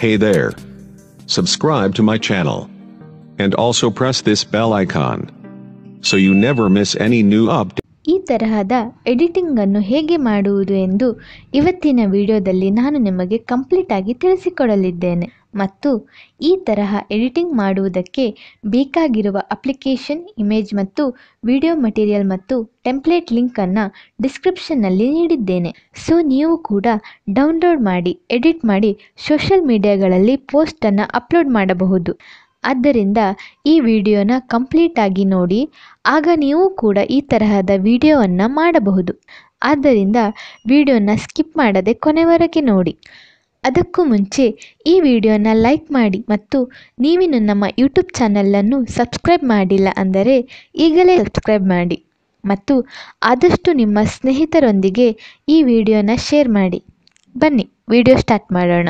Hey there. Subscribe to my channel. And also press this bell icon. So you never miss any new update. ಈ ತರಹದ editing ಅನ್ನು ಹೇಗೆ ಮಾಡುವುದು ಎಂದು ಇವತ್ತಿನ ವಿಡಿಯೋದಲ್ಲಿ ನಾನು ನಿಮಗೆ ಕಂಪ್ಲೀಟ್ ಆಗಿ ತಿಳಿಸಿಕೊಡಲಿದ್ದೇನೆ ಮತ್ತು ಈ ತರಹ ಎಡಿಟಿಂಗ್ ಮಾಡುವುದಕ್ಕೆ ಬೇಕಾಗಿರುವ ಅಪ್ಲಿಕೇಶನ್, ಇಮೇಜ್ ಮತ್ತು ವಿಡಿಯೋ ಮಟೀರಿಯಲ್ ಮತ್ತು ಟೆಂಪ್ಲೇಟ್ ಲಿಂಕನ್ನು ಡಿಸ್ಕ್ರಿಪ್ಷನ್ನಲ್ಲಿ ನೀಡಿದ್ದೇನೆ. ಸೊ, ನೀವು ಕೂಡ ಡೌನ್ಲೋಡ್ ಮಾಡಿ, ಎಡಿಟ್ ಮಾಡಿ ಸೋಷಲ್ ಮೀಡಿಯಾಗಳಲ್ಲಿ ಪೋಸ್ಟನ್ನು ಅಪ್ಲೋಡ್ ಮಾಡಬಹುದು. ಆದ್ದರಿಂದ ಈ ವಿಡಿಯೋನ ಕಂಪ್ಲೀಟ್ ಆಗಿ ನೋಡಿ, ಆಗ ನೀವು ಕೂಡ ಈ ತರಹದ ವಿಡಿಯೋವನ್ನು ಮಾಡಬಹುದು. ಆದ್ದರಿಂದ ವಿಡಿಯೋನ ಸ್ಕಿಪ್ ಮಾಡದೆ ಕೊನೆವರೆಗೆ ನೋಡಿ. ಅದಕ್ಕೂ ಮುಂಚೆ ಈ ವಿಡಿಯೋನ ಲೈಕ್ ಮಾಡಿ ಮತ್ತು ನೀವಿನ್ನು ನಮ್ಮ ಯೂಟ್ಯೂಬ್ ಚಾನಲನ್ನು ಸಬ್ಸ್ಕ್ರೈಬ್ ಮಾಡಿಲ್ಲ ಅಂದರೆ ಈಗಲೇ ಸಬ್ಸ್ಕ್ರೈಬ್ ಮಾಡಿ ಮತ್ತು ಆದಷ್ಟು ನಿಮ್ಮ ಸ್ನೇಹಿತರೊಂದಿಗೆ ಈ ವಿಡಿಯೋನ ಶೇರ್ ಮಾಡಿ. ಬನ್ನಿ, ವಿಡಿಯೋ ಸ್ಟಾರ್ಟ್ ಮಾಡೋಣ.